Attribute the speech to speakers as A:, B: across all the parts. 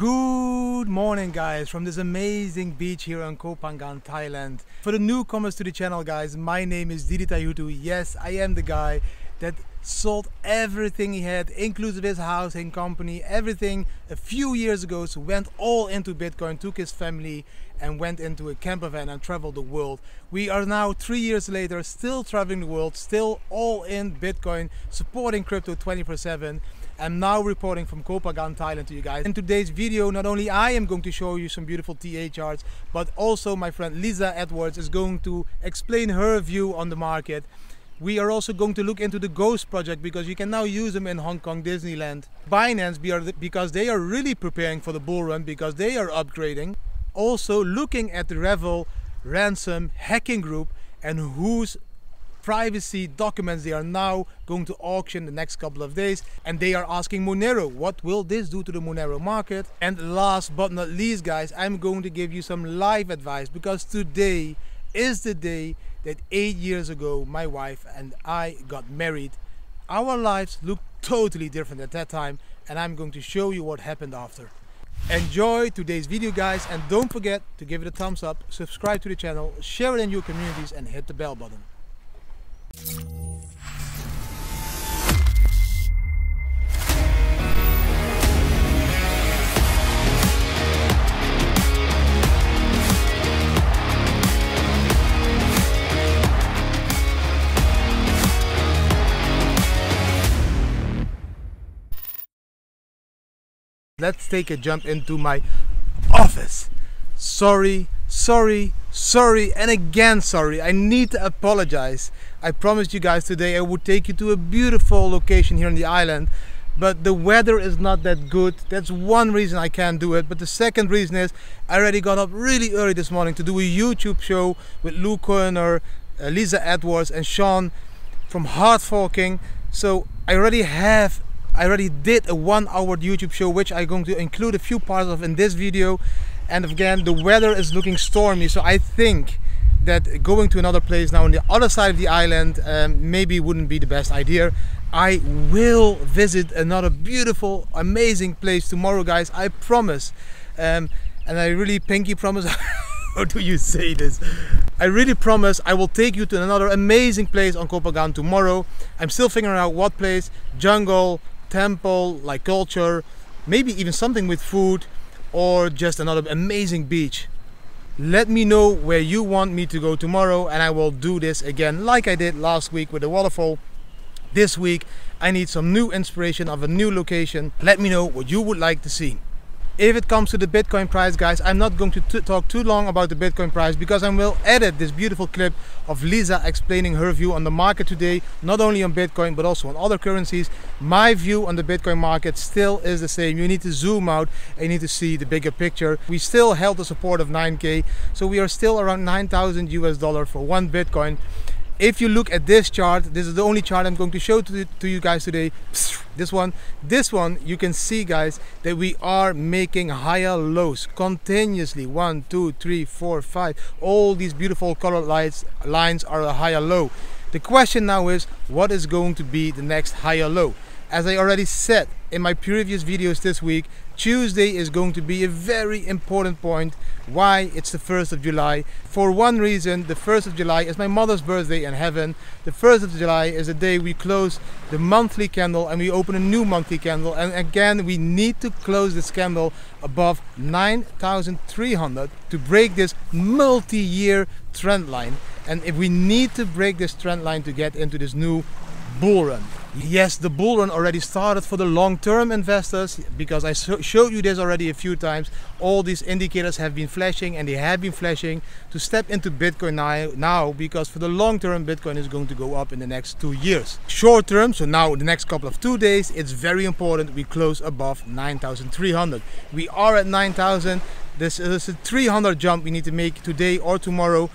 A: Good morning guys from this amazing beach here on Koh Phangan, Thailand. For the newcomers to the channel guys, my name is Didi Taihuttu. Yes, I am the guy that sold everything he had, inclusive his house and company, everything a few years ago. So went all into Bitcoin, took his family and went into a camper van and traveled the world. We are now three years later, still traveling the world, still all in Bitcoin, supporting crypto 24 7. I'm now reporting from Koh Phangan, Thailand to you guys. In today's video, not only I am going to show you some beautiful TA charts, but also my friend Lisa Edwards is going to explain her view on the market we are also going to look into the Ghost project because you can now use them in Hong Kong Disneyland. Binance because they are really preparing for the bull run because they are upgrading. Also looking at the REvil ransom hacking group and whose privacy documents they are now going to auction the next couple of days and they are asking Monero what will this do to the Monero market and last but not least guys I'm going to give you some live advice because today is the day that eight years ago my wife and I got married. Our lives looked totally different at that time and I'm going to show you what happened after. Enjoy today's video guys and don't forget to give it a thumbs up, subscribe to the channel, share it in your communities and hit the bell button. Let's take a jump into my office. Sorry, sorry, sorry, and again sorry. I need to apologize. I promised you guys today I would take you to a beautiful location here on the island, but the weather is not that good. That's one reason I can't do it. But the second reason is I already got up really early this morning to do a YouTube show with Lou Kerner, uh, Lisa Edwards, and Sean from Hard Forking. So I already have I already did a one hour YouTube show which I'm going to include a few parts of in this video and again the weather is looking stormy so I think that going to another place now on the other side of the island um, maybe wouldn't be the best idea. I will visit another beautiful amazing place tomorrow guys I promise. Um, and I really pinky promise how do you say this? I really promise I will take you to another amazing place on Koh Phangan tomorrow. I'm still figuring out what place jungle temple, like culture, maybe even something with food or just another amazing beach. Let me know where you want me to go tomorrow and I will do this again like I did last week with the waterfall. This week I need some new inspiration of a new location. Let me know what you would like to see if it comes to the Bitcoin price guys I'm not going to talk too long about the Bitcoin price because I will edit this beautiful clip of Lisa explaining her view on the market today not only on Bitcoin but also on other currencies. My view on the Bitcoin market still is the same. You need to zoom out and you need to see the bigger picture. We still held the support of 9k so we are still around 9,000 US dollar for one Bitcoin. If you look at this chart this is the only chart i'm going to show to, to you guys today this one this one you can see guys that we are making higher lows continuously. One two three four five. All these beautiful colored lights lines are a higher low. The question now is what is going to be the next higher low? As i already said in my previous videos this week Tuesday is going to be a very important point. Why? It's the 1st of July. For one reason, the 1st of July is my mother's birthday in heaven. The 1st of July is the day we close the monthly candle and we open a new monthly candle. And again, we need to close this candle above 9,300 to break this multi-year trend line. And if we need to break this trend line to get into this new bull run. Yes, the bull run already started for the long-term investors because I showed you this already a few times. All these indicators have been flashing and they have been flashing to step into Bitcoin now, now because for the long term Bitcoin is going to go up in the next two years. Short term, so now the next couple of two days, it's very important we close above 9,300. We are at 9,000. This is a 300 jump we need to make today or tomorrow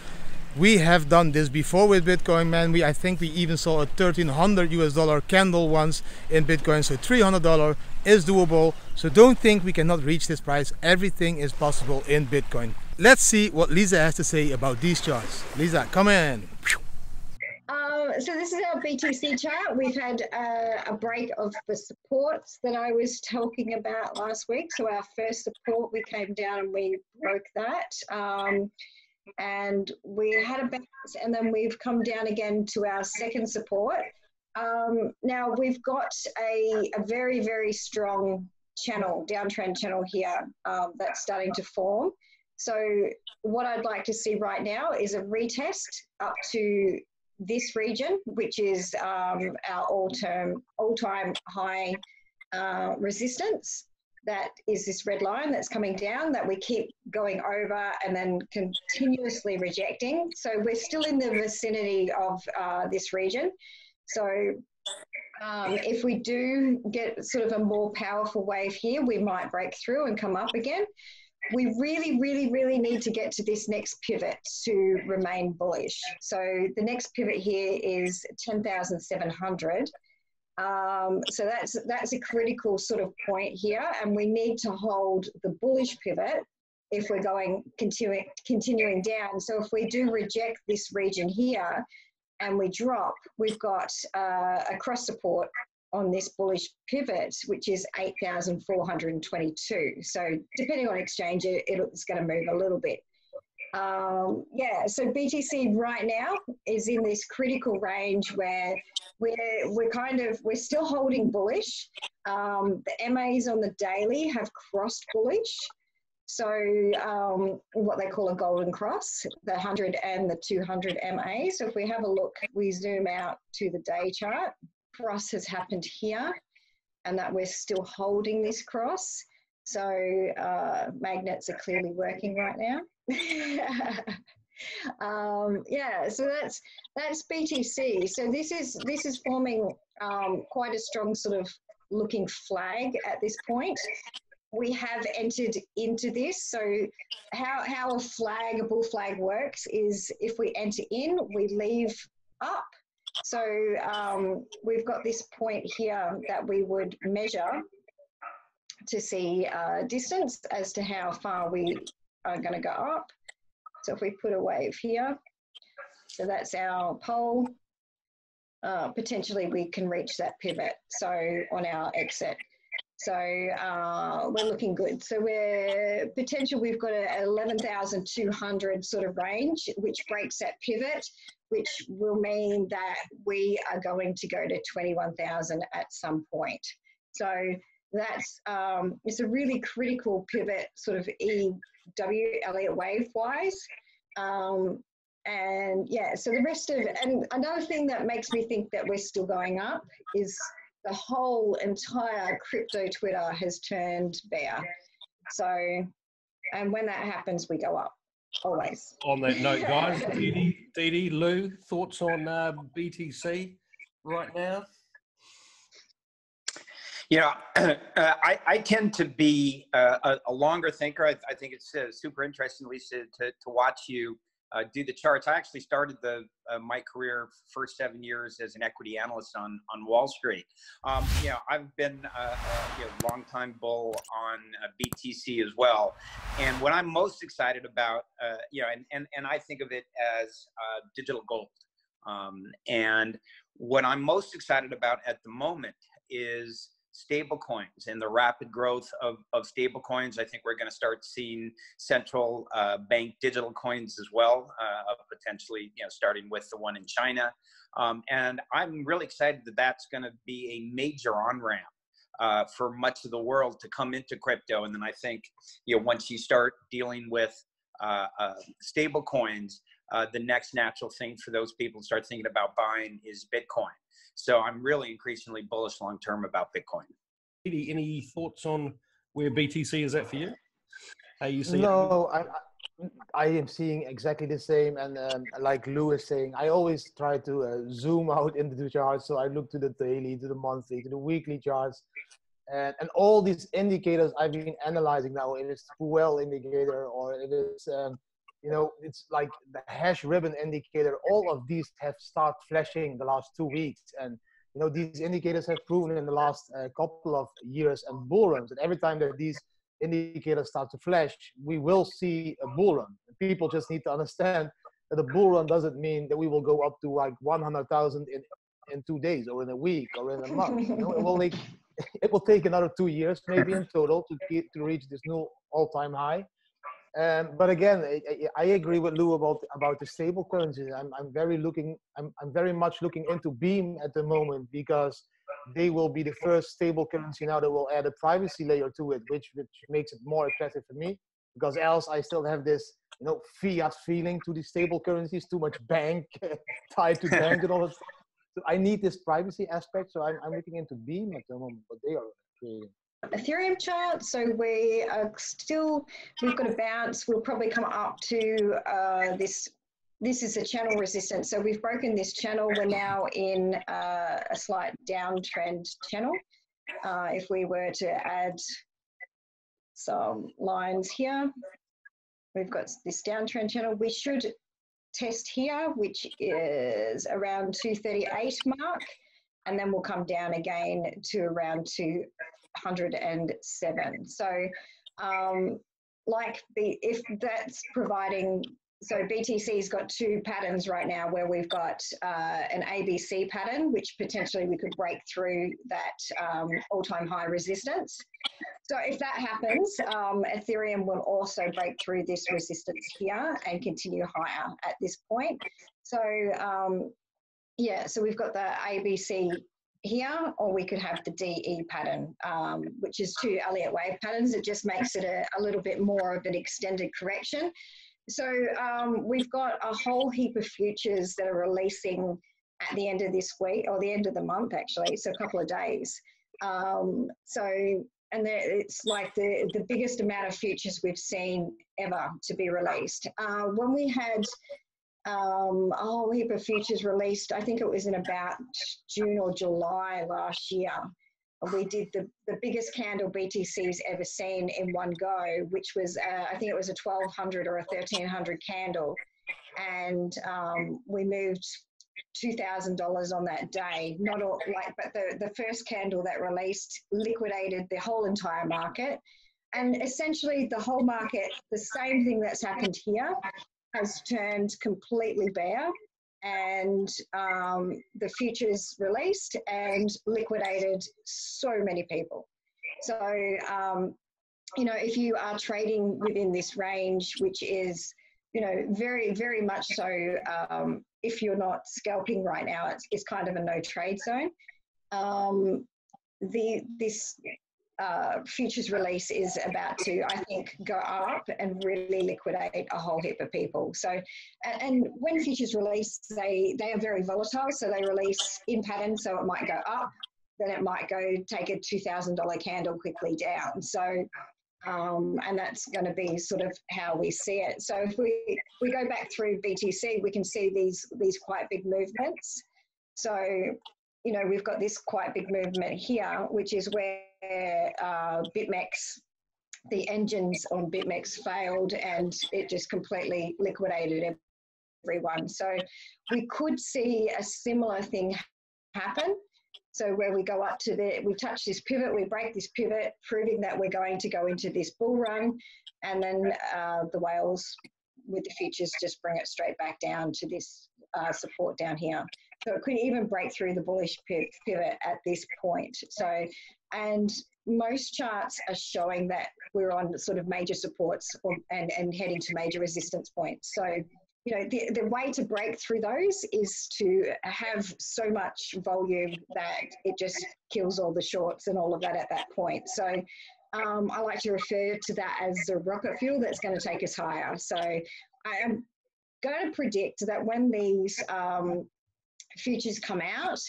A: we have done this before with bitcoin man we i think we even saw a 1300 us dollar candle once in bitcoin so 300 dollar is doable so don't think we cannot reach this price everything is possible in bitcoin let's see what lisa has to say about these charts lisa come in
B: um so this is our BTC chart. We've had uh, a break of the supports that I was talking about last week. So our first support, we came down and we broke that. Um, and we had a bounce and then we've come down again to our second support. Um, now we've got a, a very, very strong channel, downtrend channel here um, that's starting to form. So what I'd like to see right now is a retest up to this region, which is um, our all-term, all-time high uh, resistance. That is this red line that's coming down that we keep going over and then continuously rejecting. So we're still in the vicinity of uh, this region. So um, if we do get sort of a more powerful wave here, we might break through and come up again we really, really, really need to get to this next pivot to remain bullish. So the next pivot here is 10,700. Um, so that's that's a critical sort of point here, and we need to hold the bullish pivot if we're going continuing continuing down. So if we do reject this region here and we drop, we've got uh, a cross support on this bullish pivot, which is 8,422. So depending on exchange, it, it's going to move a little bit. Um, yeah, so BTC right now is in this critical range where we're, we're kind of, we're still holding bullish. Um, the MAs on the daily have crossed bullish. So um, what they call a golden cross, the 100 and the 200 MA. So if we have a look, we zoom out to the day chart cross has happened here and that we're still holding this cross. So uh, magnets are clearly working right now. um, yeah, so that's that's BTC. So this is this is forming um, quite a strong sort of looking flag at this point. We have entered into this. So how how a flag, a bull flag works is if we enter in, we leave up so um, we've got this point here that we would measure to see uh, distance as to how far we are going to go up. So if we put a wave here, so that's our pole, uh, potentially we can reach that pivot. So on our exit. So uh, we're looking good. So we're potential, we've got a 11,200 sort of range, which breaks that pivot which will mean that we are going to go to 21,000 at some point. So that's um, it's a really critical pivot, sort of EW Elliott wave wise. Um, and yeah, so the rest of and another thing that makes me think that we're still going up is the whole entire crypto Twitter has turned bear. So, and when that happens, we go up always.
C: On that note, guys, Dee Dee, Lou, thoughts on uh, BTC right now?
D: You know, uh, I, I tend to be uh, a, longer thinker. I, I think it's uh, super interesting, Lisa, to, to watch you uh, do the charts. I actually started the uh, my career first seven years as an equity analyst on on Wall Street. Um, you know, I've been a, a you know, long time bull on uh, BTC as well. And what I'm most excited about, uh, you know, and, and and I think of it as uh, digital gold. Um, and what I'm most excited about at the moment is stable coins and the rapid growth of, of stable coins. I think we're going to start seeing central uh, bank digital coins as well, uh, potentially, you know, starting with the one in China. Um, and I'm really excited that that's going to be a major on ramp. Uh, for much of the world to come into crypto, and then I think you know once you start dealing with uh, uh, stable coins, uh, the next natural thing for those people to start thinking about buying is Bitcoin. So I'm really increasingly bullish long term about Bitcoin.
C: Any, any thoughts on where BTC is at for you?
E: How you see no, it? I, I am seeing exactly the same. And um, like Lou is saying, I always try to uh, zoom out into the charts. So I look to the daily, to the monthly, to the weekly charts. And, and all these indicators I've been analyzing now, it is well indicator or it is um, you know, it's like the hash ribbon indicator. All of these have started flashing the last two weeks, and you know these indicators have proven in the last uh, couple of years and bull runs. And every time that these indicators start to flash, we will see a bull run. People just need to understand that a bull run doesn't mean that we will go up to like 100,000 in in two days or in a week or in a month. You know, it will take it will take another two years maybe in total to to reach this new all-time high. Um, but again, I, I, agree with Lou about about the stable currencies. I'm, I'm very looking. I'm, I'm very much looking into Beam at the moment because they will be the first stable currency now that will add a privacy layer to it, which which makes it more attractive for me. Because else, I still have this you know fiat feeling to the stable currencies, too much bank tied to bank and all that. So I need this privacy aspect. So I'm, I'm looking into Beam at the moment, but they are creating.
B: Ethereum chart. So we are still, we've got a bounce. We'll probably come up to uh, this. This is a channel resistance. So we've broken this channel. We're now in uh, a slight downtrend channel. Uh, if we were to add some lines here, we've got this downtrend channel. We should test here, which is around 238 mark, and then we'll come down again to around 207. So um, like the, if that's providing so BTC's got two patterns right now where we've got uh, an ABC pattern, which potentially we could break through that um, all-time high resistance. So if that happens, um, Ethereum will also break through this resistance here and continue higher at this point. So um, yeah, so we've got the ABC here, or we could have the DE pattern, um, which is two Elliott wave patterns. It just makes it a, a little bit more of an extended correction. So um, we've got a whole heap of futures that are releasing at the end of this week, or the end of the month actually, so a couple of days. Um, so and it's like the, the biggest amount of futures we've seen ever to be released. Uh, when we had um, a whole heap of futures released, I think it was in about June or July last year. We did the, the biggest candle BTC's ever seen in one go, which was, uh, I think it was a 1200 or a 1300 candle. And um, we moved $2,000 on that day. Not all, like, but the, the first candle that released liquidated the whole entire market. And essentially, the whole market, the same thing that's happened here, has turned completely bare. And um, the futures released and liquidated so many people. So, um, you know, if you are trading within this range, which is, you know, very, very much so um, if you're not scalping right now, it's, it's kind of a no trade zone. Um, the this uh, futures release is about to, I think, go up and really liquidate a whole heap of people. So, and, and, when futures release, they they are very volatile. So they release in pattern, so it might go up, then it might go take a two thousand dollar candle quickly down. So um, and that's going to be sort of how we see it. So if we, we go back through BTC, we can see these these quite big movements. So you know we've got this quite big movement here, which is where uh, BitMEX, the engines on BitMEX failed, and it just completely liquidated everyone. So we could see a similar thing happen so where we go up to the, we touch this pivot, we break this pivot, proving that we're going to go into this bull run, and then uh, the whales with the futures just bring it straight back down to this uh, support down here. So it could even break through the bullish pivot at this point. So, and most charts are showing that we're on sort of major supports or, and, and heading to major resistance points. So you know, the, the way to break through those is to have so much volume that it just kills all the shorts and all of that at that point. So um, I like to refer to that as the rocket fuel that's going to take us higher. So I am going to predict that when these um, futures come out,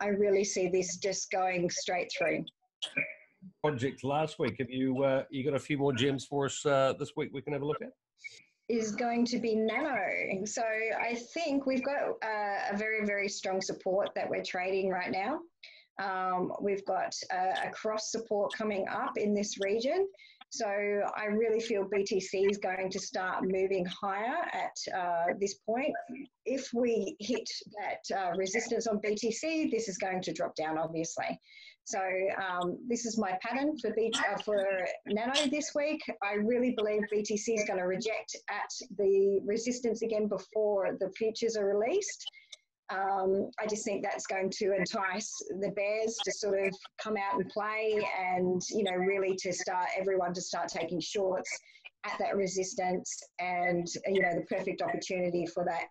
B: I really see this just going straight through.
C: Project last week. Have you uh, you got a few more gems for us uh, this week? We can have a look at
B: is going to be nano. So I think we've got a, a very, very strong support that we're trading right now. Um, we've got a, a, cross support coming up in this region. So I really feel BTC is going to start moving higher at uh, this point. If we hit that uh, resistance on BTC, this is going to drop down, obviously. So um, this is my pattern for B- uh, for Nano this week. I really believe BTC is going to reject at the resistance again before the futures are released. Um, I just think that's going to entice the bears to sort of come out and play, and you know, really to start everyone to start taking shorts at that resistance, and you know, the perfect opportunity for that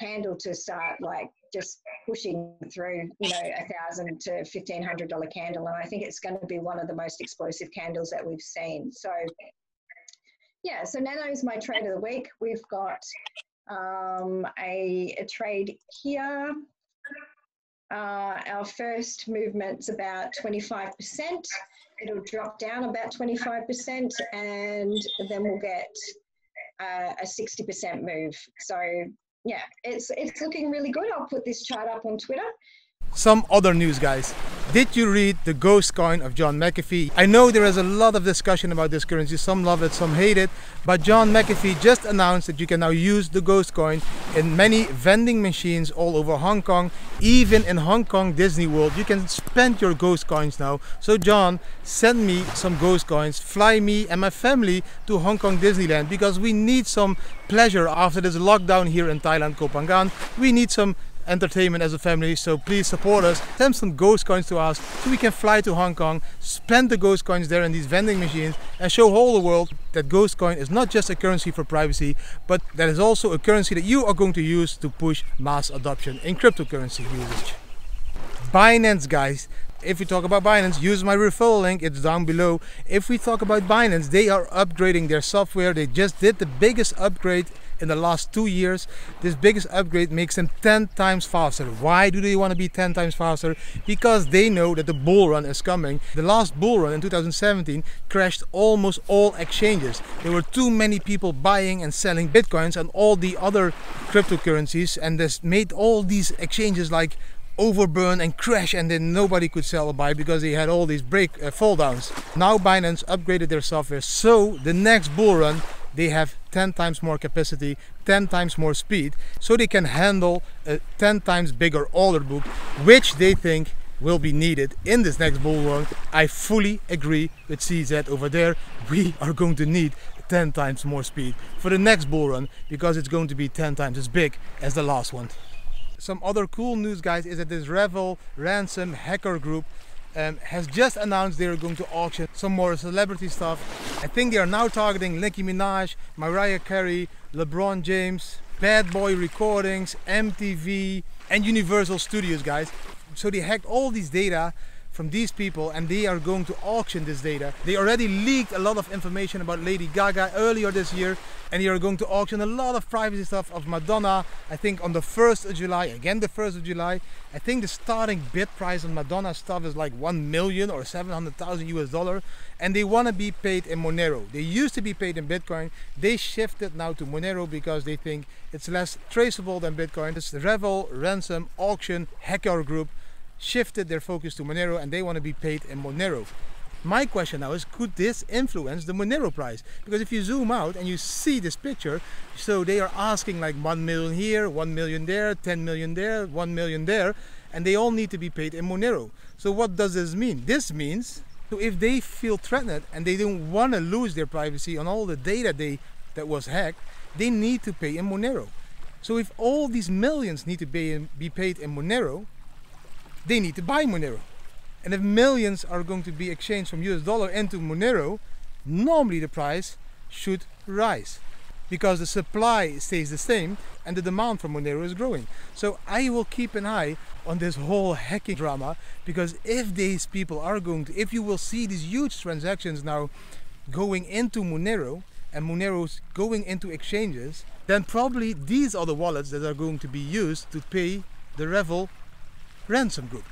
B: candle to start like just pushing through, you know, a thousand to fifteen hundred dollar candle, and I think it's going to be one of the most explosive candles that we've seen. So, yeah, so Nano is my trade of the week. We've got um, a, a, trade here. Uh, our first movement's about 25%. It'll drop down about 25% and then we'll get uh, a 60% move. So yeah, it's, it's looking really good. I'll put this chart up on Twitter
A: some other news guys. Did you read the ghost coin of john mcafee? I know there is a lot of discussion about this currency. Some love it some hate it. But john mcafee just announced that you can now use the ghost coin in many vending machines all over hong kong even in hong kong disney world. You can spend your ghost coins now. So john send me some ghost coins. Fly me and my family to hong kong disneyland because we need some pleasure after this lockdown here in thailand koh phangan. We need some entertainment as a family so please support us send some ghost coins to us so we can fly to Hong Kong spend the ghost coins there in these vending machines and show all the world that ghost coin is not just a currency for privacy but that is also a currency that you are going to use to push mass adoption in cryptocurrency usage Binance guys if we talk about Binance, use my referral link, it's down below. If we talk about Binance, they are upgrading their software. They just did the biggest upgrade in the last two years. This biggest upgrade makes them 10 times faster. Why do they want to be 10 times faster? Because they know that the bull run is coming. The last bull run in 2017 crashed almost all exchanges. There were too many people buying and selling bitcoins and all the other cryptocurrencies and this made all these exchanges like overburn and crash and then nobody could sell or buy because they had all these break uh, fall downs now binance upgraded their software so the next bull run they have 10 times more capacity 10 times more speed so they can handle a 10 times bigger order book which they think will be needed in this next bull run. I fully agree with cz over there. We are going to need 10 times more speed for the next bull run because it's going to be 10 times as big as the last one. Some other cool news guys is that this REvil ransom hacker group um, has just announced they're going to auction some more celebrity stuff. I think they are now targeting Nicki Minaj, Mariah Carey, LeBron James, Bad Boy Recordings, MTV and Universal Studios guys. So they hacked all these data from these people and they are going to auction this data. They already leaked a lot of information about Lady Gaga earlier this year and they are going to auction a lot of privacy stuff of Madonna I think on the 1st of July, again the 1st of July. I think the starting bid price on Madonna stuff is like 1 million or 700,000 US dollar and they want to be paid in Monero. They used to be paid in Bitcoin. They shifted now to Monero because they think it's less traceable than Bitcoin. It's the REvil Ransom Auction Hacker Group shifted their focus to Monero and they want to be paid in Monero. My question now is could this influence the Monero price? Because if you zoom out and you see this picture, so they are asking like 1 million here, 1 million there, 10 million there, 1 million there, and they all need to be paid in Monero. So what does this mean? This means so if they feel threatened and they don't want to lose their privacy on all the data they that was hacked, they need to pay in Monero. So if all these millions need to be, be paid in Monero, they need to buy Monero. And if millions are going to be exchanged from US dollar into Monero, normally the price should rise because the supply stays the same and the demand for Monero is growing. So I will keep an eye on this whole hacking drama because if these people are going to, if you will see these huge transactions now going into Monero and Monero's going into exchanges, then probably these are the wallets that are going to be used to pay the REvil ransom group.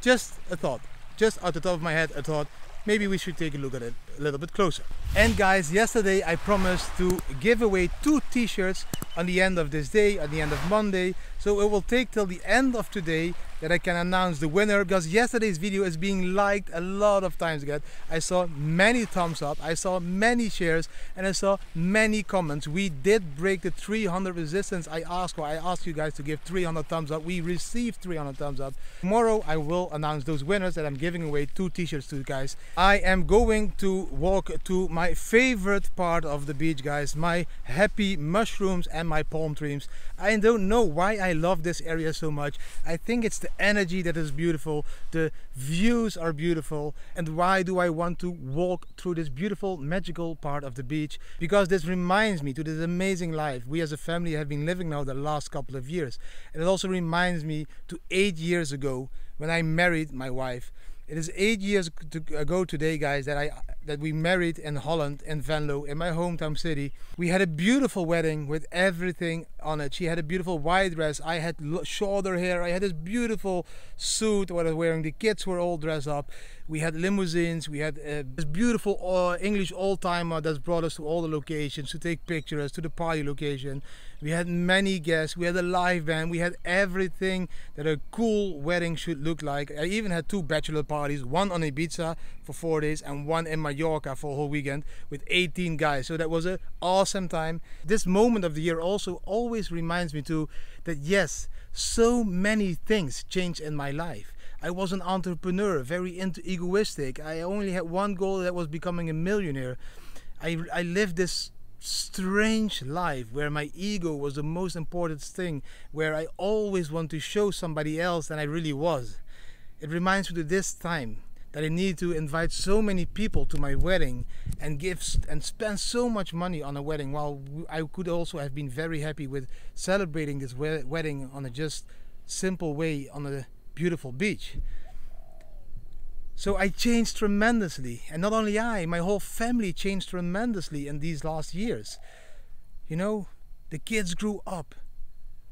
A: Just a thought, just out the top of my head, a thought, maybe we should take a look at it. A little bit closer. And guys, yesterday I promised to give away two t-shirts on the end of this day, at the end of Monday. So it will take till the end of today that I can announce the winner because yesterday's video is being liked a lot of times again. I saw many thumbs up, I saw many shares and I saw many comments. We did break the 300 resistance I asked for. I asked you guys to give 300 thumbs up. We received 300 thumbs up. Tomorrow I will announce those winners that I'm giving away two t-shirts to you guys. I am going to walk to my favorite part of the beach guys, my happy mushrooms and my palm trees. I don't know why I love this area so much. I think it's the energy that is beautiful, the views are beautiful, and why do I want to walk through this beautiful, magical part of the beach? Because this reminds me to this amazing life we as a family have been living now the last couple of years. And it also reminds me to eight years ago when I married my wife. It is eight years ago today, guys, that I that we married in Holland in Venlo in my hometown city. We had a beautiful wedding with everything on it. She had a beautiful white dress. I had shoulder hair. I had this beautiful suit what I was wearing. The kids were all dressed up. We had limousines. We had uh, this beautiful uh, English old timer that's brought us to all the locations to take pictures to the party location. We had many guests. We had a live band. We had everything that a cool wedding should look like. I even had two bachelor parties, one on Ibiza for four days and one in Mallorca for a whole weekend with 18 guys. So that was an awesome time. This moment of the year also always reminds me too that yes, so many things changed in my life. I was an entrepreneur, very into egoistic. I only had one goal that was becoming a millionaire. I, I lived this strange life where my ego was the most important thing, where I always want to show somebody else than I really was. It reminds me to this time that I need to invite so many people to my wedding and give and spend so much money on a wedding while I could also have been very happy with celebrating this wedding on a just simple way on a beautiful beach. So I changed tremendously and not only I, my whole family changed tremendously in these last years. You know, the kids grew up.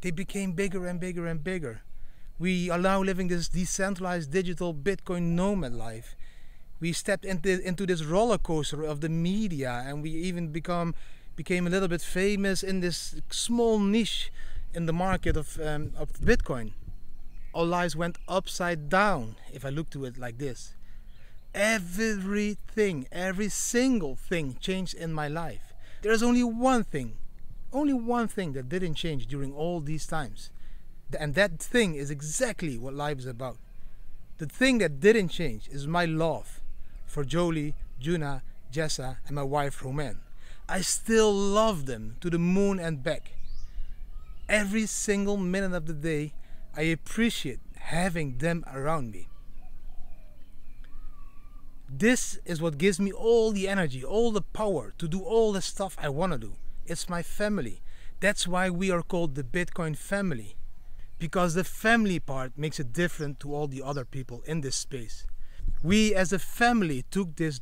A: They became bigger and bigger and bigger we are now living this decentralized digital Bitcoin nomad life. We stepped into, into this roller coaster of the media and we even become became a little bit famous in this small niche in the market of, um, of Bitcoin. Our lives went upside down if I look to it like this. Everything, every single thing changed in my life. There's only one thing, only one thing that didn't change during all these times and that thing is exactly what life is about. The thing that didn't change is my love for Jolie, Juna, Jessa, and my wife Romaine. I still love them to the moon and back. Every single minute of the day, I appreciate having them around me. This is what gives me all the energy, all the power to do all the stuff I want to do. It's my family. That's why we are called the Bitcoin family because the family part makes it different to all the other people in this space. We as a family took this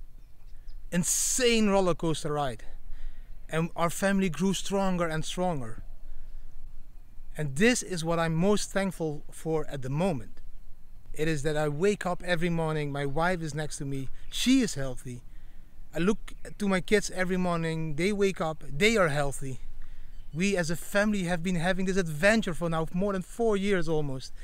A: insane roller coaster ride and our family grew stronger and stronger. And this is what I'm most thankful for at the moment. It is that I wake up every morning, my wife is next to me, she is healthy. I look to my kids every morning, they wake up, they are healthy. We as a family have been having this adventure for now more than four years almost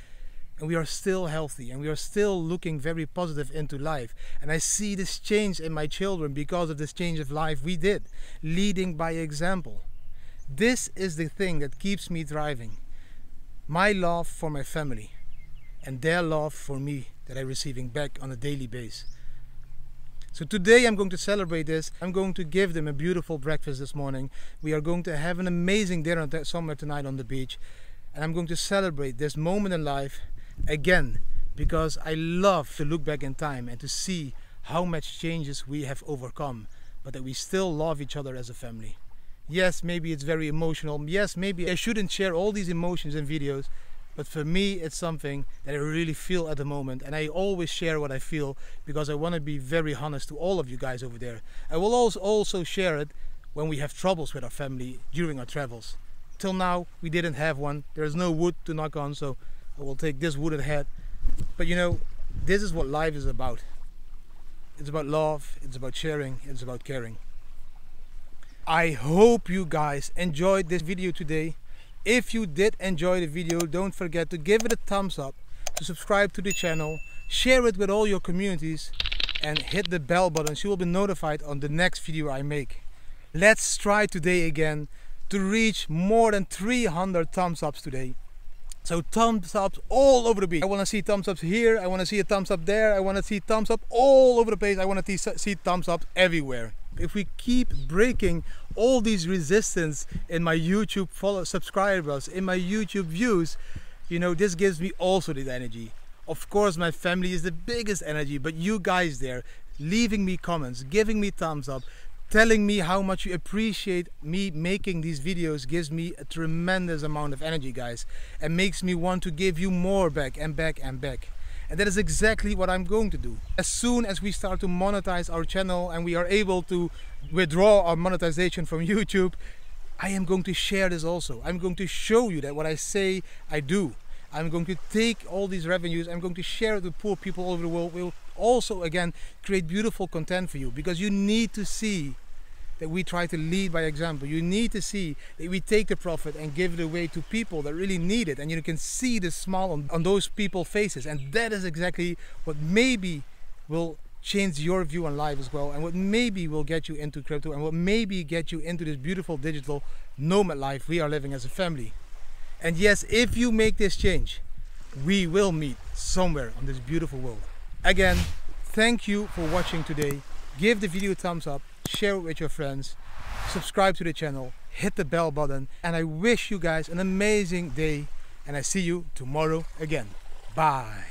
A: and we are still healthy and we are still looking very positive into life. And i see this change in my children because of this change of life we did leading by example. This is the thing that keeps me driving my love for my family and their love for me that i'm receiving back on a daily basis so today I'm going to celebrate this. I'm going to give them a beautiful breakfast this morning. We are going to have an amazing dinner somewhere tonight on the beach. And I'm going to celebrate this moment in life again because I love to look back in time and to see how much changes we have overcome, but that we still love each other as a family. Yes, maybe it's very emotional. Yes, maybe I shouldn't share all these emotions in videos but for me it's something that I really feel at the moment and I always share what I feel because I want to be very honest to all of you guys over there. I will also share it when we have troubles with our family during our travels. Till now we didn't have one. There's no wood to knock on so I will take this wooded head. But you know, this is what life is about. it's about love, it's about sharing, it's about caring. I hope you guys enjoyed this video today. If you did enjoy the video, don't forget to give it a thumbs up, to subscribe to the channel, share it with all your communities and hit the bell button so you will be notified on the next video I make. Let's try today again to reach more than 300 thumbs ups today. So thumbs ups all over the beach. I want to see thumbs ups here. I want to see a thumbs up there. I want to see thumbs up all over the place. I want to see thumbs up everywhere. If we keep breaking all these resistance in my YouTube follow subscribers, in my YouTube views, you know, this gives me also the energy. Of course, my family is the biggest energy, but you guys there, leaving me comments, giving me thumbs up, telling me how much you appreciate me making these videos gives me a tremendous amount of energy guys and makes me want to give you more back and back and back and that is exactly what I'm going to do. As soon as we start to monetize our channel and we are able to withdraw our monetization from YouTube I am going to share this also. I'm going to show you that what I say I do. I'm going to take all these revenues. I'm going to share it with poor people all over the world. We will also again create beautiful content for you because you need to see that we try to lead by example. You need to see that we take the profit and give it away to people that really need it. And you can see the smile on, on those people's faces. And that is exactly what maybe will change your view on life as well. And what maybe will get you into crypto and what maybe get you into this beautiful digital nomad life we are living as a family. And yes, if you make this change, we will meet somewhere on this beautiful world. Again, thank you for watching today. Give the video a thumbs up share it with your friends, subscribe to the channel, hit the bell button, and I wish you guys an amazing day, and I see you tomorrow again. Bye.